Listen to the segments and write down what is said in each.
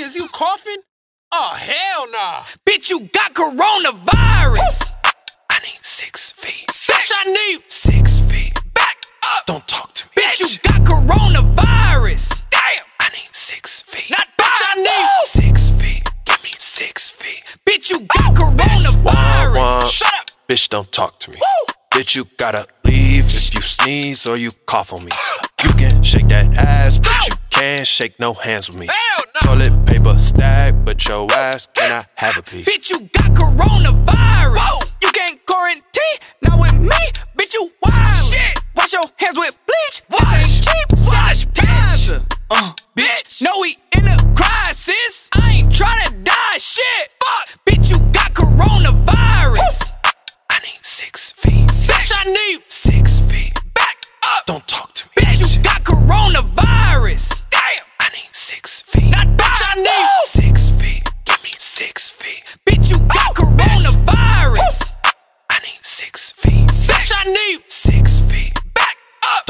is you coughing? Oh, hell nah. Bitch, you got coronavirus. I need six feet. Bitch, I need Six feet. back up. Don't talk to me. Bitch, you got coronavirus. Damn. I need six feet. Not bitch, I need. Six feet. Give me six feet. Bitch, you got oh, coronavirus. Wah, wah. Shut up. Bitch, don't talk to me. Bitch, you gotta leave if you sneeze or you cough on me. You can shake that ass, but you can't shake no hands with me. Toilet paper stack, but your ass cannot have a piece. Bitch, you got coronavirus. Whoa. You can't quarantine, not with me. Bitch, you wild. Shit. Wash your hands with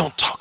Don't talk